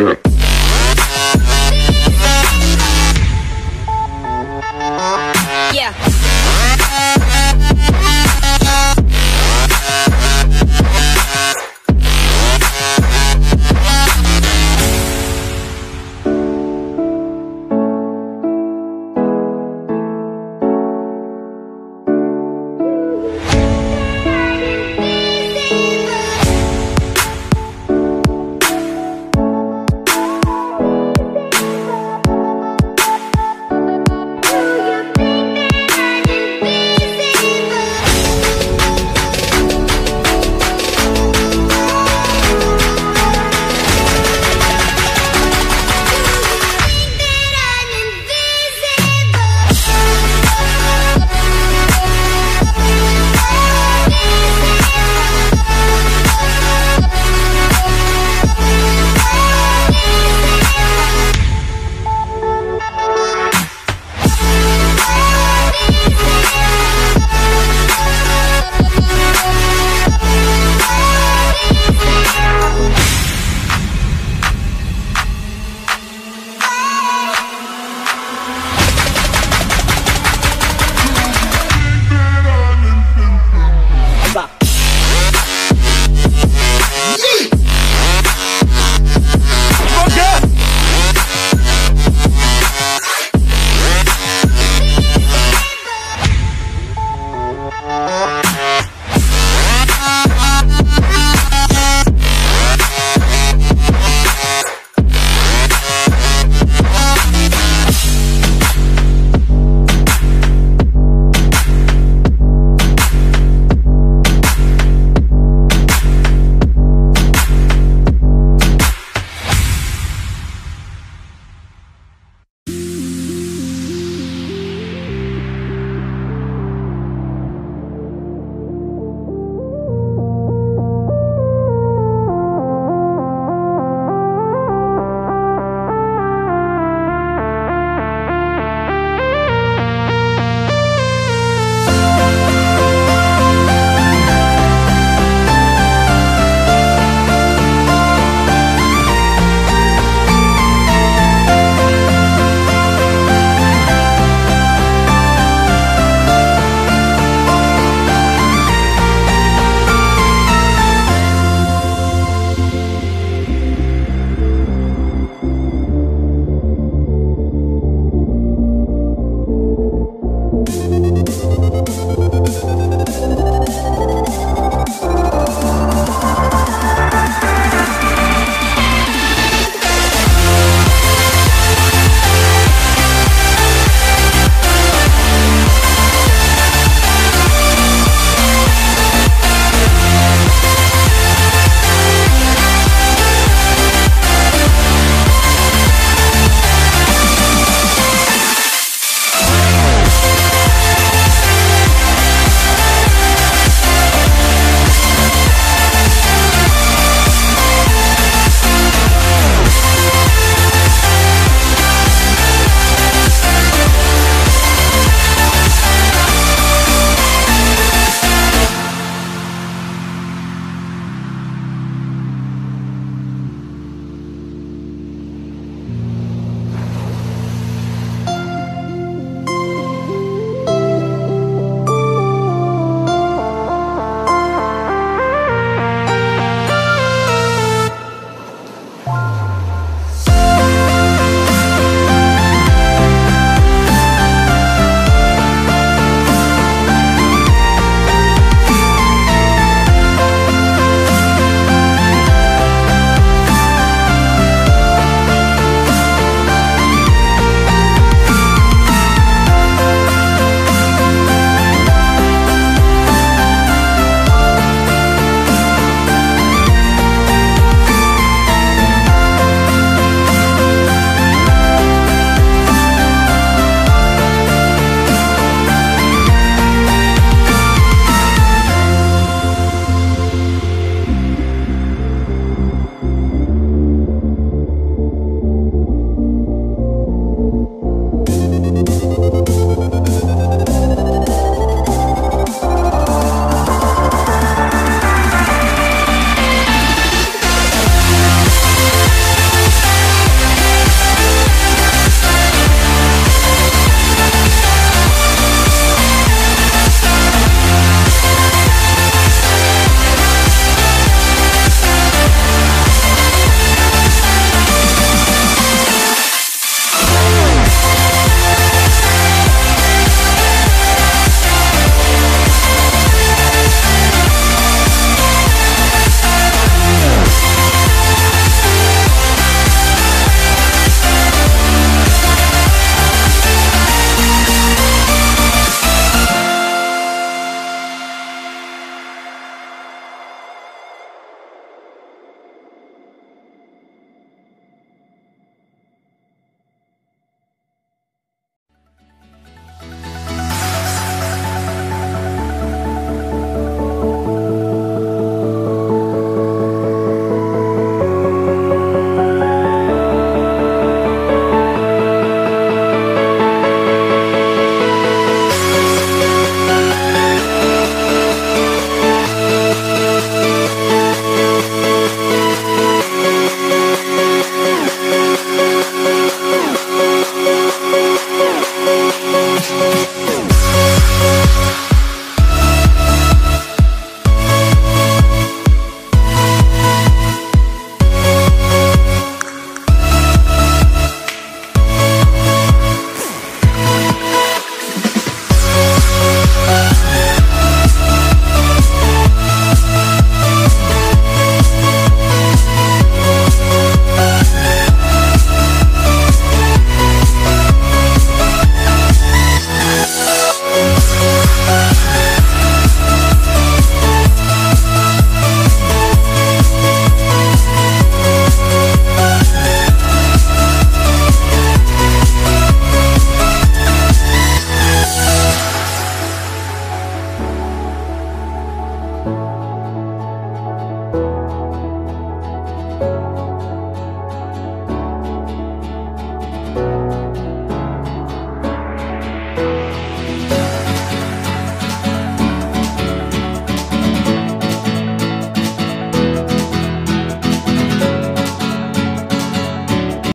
Yeah.